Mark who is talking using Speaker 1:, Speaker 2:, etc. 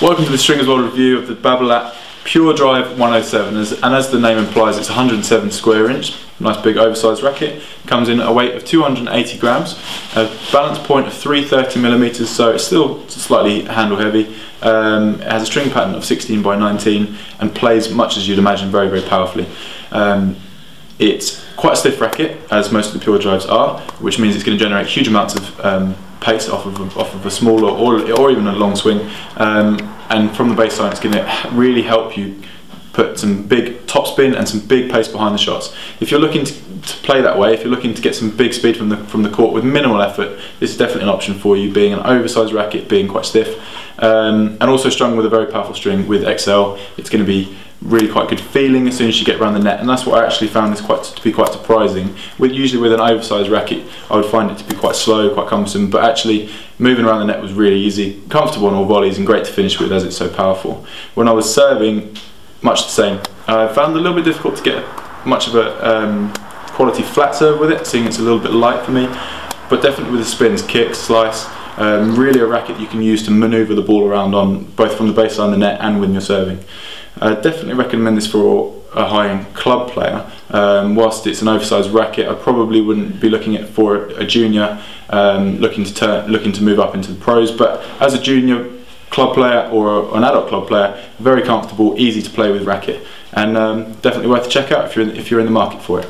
Speaker 1: Welcome to the Stringers World review of the Babolat Pure Drive 107 as, and as the name implies it's 107 square inch, nice big oversized racket, comes in a weight of 280 grams, a balance point of 330 millimeters so it's still slightly handle heavy, um, it has a string pattern of 16 by 19 and plays much as you'd imagine very very powerfully. Um, it's quite a stiff racket as most of the Pure Drives are which means it's going to generate huge amounts of um, pace off of a, off of a smaller or, or even a long swing. Um, and from the baseline it's going to really help you put some big top spin and some big pace behind the shots. If you're looking to, to, play that way, if you're looking to get some big speed from the from the court with minimal effort, this is definitely an option for you. Being an oversized racket, being quite stiff, um, and also strung with a very powerful string with Xcel, it's going to be really quite good feeling as soon as you get around the net and that's what I actually found this quite to be quite surprising with usually with an oversized racket I would find it to be quite slow quite cumbersome but actually moving around the net was really easy comfortable on all volleys and great to finish with as it's so powerful when I was serving much the same I found it a little bit difficult to get much of a um, quality flat serve with it seeing it's a little bit light for me but definitely with the spins kick slice um, really a racket you can use to maneuver the ball around on both from the baseline the net and when you're serving I definitely recommend this for a high-end club player. Um, whilst it's an oversized racket, I probably wouldn't be looking at for a junior um, looking to turn, looking to move up into the pros. But as a junior club player or an adult club player, very comfortable, easy to play with racket, and um, definitely worth a check out if you're in, if you're in the market for it.